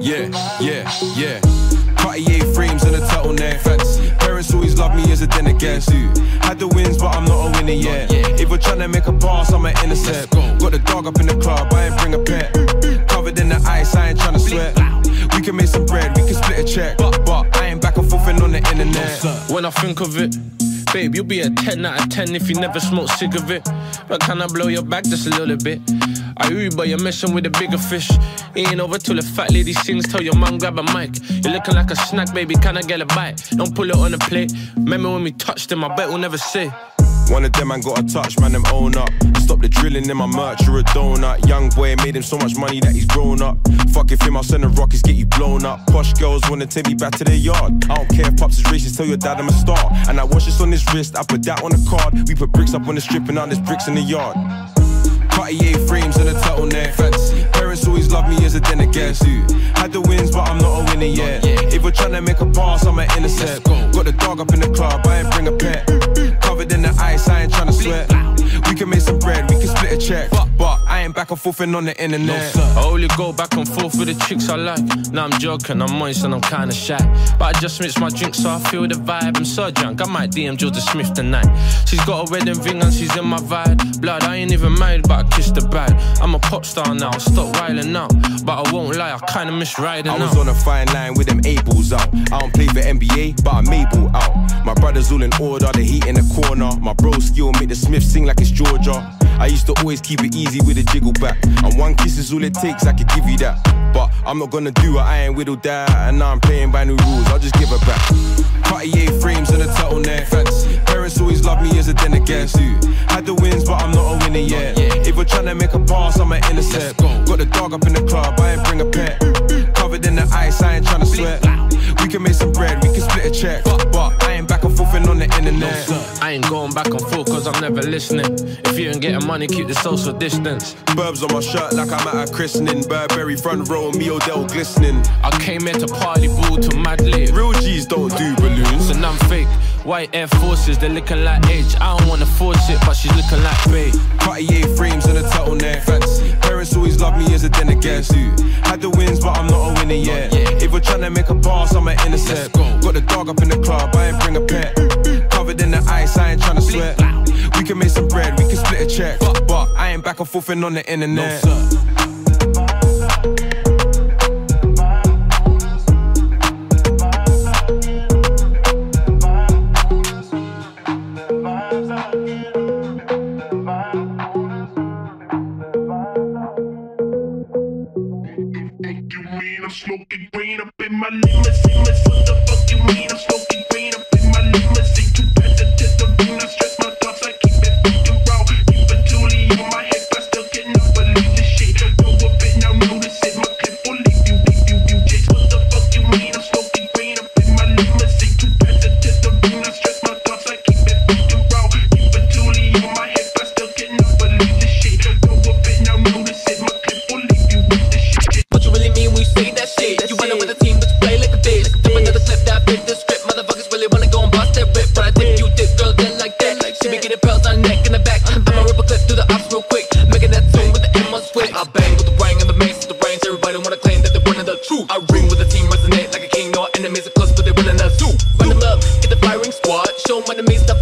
Yeah, yeah, yeah. Cartier frames and a turtleneck. Fancy. Parents always love me as a dinner guest. Had the wins, but I'm not a winner yet. If we're trying to make a pass, I'm an intercept. Got the dog up in the club, I ain't bring a pet. Sweat. We can make some bread, we can split a check. But, but I ain't back and forth on the internet. When I think of it, babe, you'll be a 10 out of 10 if you never smoke cigarette. But can I blow your back just a little bit? I Uber, you, but you're messing with a bigger fish. It ain't over till the fat lady sings. Tell your mom grab a mic. You're looking like a snack, baby. Can I get a bite? Don't pull it on the plate. Remember when we touched them? I bet we'll never say. One of them man got a touch, man, them own up. Stop the drilling in my merch, you're a donut. Young boy made him so much money that he's grown up. Fuck if him, I'll send the rockets, get you blown up. Posh girls wanna take me back to their yard. I don't care if pops is racist, tell your dad I'm a star. And I watch this on his wrist, I put that on the card. We put bricks up on the strip and now there's bricks in the yard. Cartier frames and a turtleneck. Fancy. Parents always love me as a dinner guest. Had the wins, but I'm not a winner yet. If we're trying to make a pass, I'm an intercept. Got the dog up in the club, I ain't bring a pet. Back and forth on the internet. I only go back and forth with the chicks I like. Now I'm joking, I'm moist and I'm kinda shy. But I just mix my drink so I feel the vibe. I'm so drunk, I might DM Jorja Smith tonight. She's got a wedding ring and she's in my vibe. Blood, I ain't even married, but I kissed the bride. I'm a pop star now, stop wilding out. But I won't lie, I kinda miss riding I was out. on a fine line with them eight balls out. I don't play for NBA, but I'm able out. My brothers all in order, the heat in the corner. My bro skill make the Smith sing like it's Georgia. I used to always keep it easy with a jiggle back. And one kiss is all it takes, I could give you that. But I'm not gonna do it, I ain't whittled that. And now I'm playing by new rules, I'll just give her back. Cartier frames and a turtleneck. Fancy. Parents always love me as a dinner guest. Had the wins, but I'm not a winner yet. If we're trying to make a pass, I'm an intercept. Got the dog up in the club, I ain't bring a pet. Covered in the ice, I ain't trying to sweat. We can make some bread, we can split a check. But, I ain't back and forth on the internet. I ain't going back and forth cause I'm never listening. If you ain't getting money, keep the social distance. Burbs on my shirt like I'm at a christening. Burberry front row, me Odell glistening. I came here to party ball to mad lit. Real G's don't do balloons. And I'm fake. White Air Forces, they're looking like Edge. I don't wanna force it, but she's looking like Bae. Cartier frames and a turtleneck. Fancy. Parents always love me as a dinner guest. Had the wins, but I'm not a winner yet. If we're trying to make a pass, I'm an intercept. Got the dog up in the club, I ain't bring a pet. Back and forth on the internet. You mean I'm smoking green up in my limousine? Miss what the fuck you mean I'm smoking green up the back. I'ma rip a clip through the ops real quick. Making that tune with the M on switch. I bang with the rang and the mace with the range. Everybody wanna claim that they're of the truth. I ring with the team, resonate like a king. No enemies are close, but they're running a zoo. Run them up, get the firing squad. Show my enemies the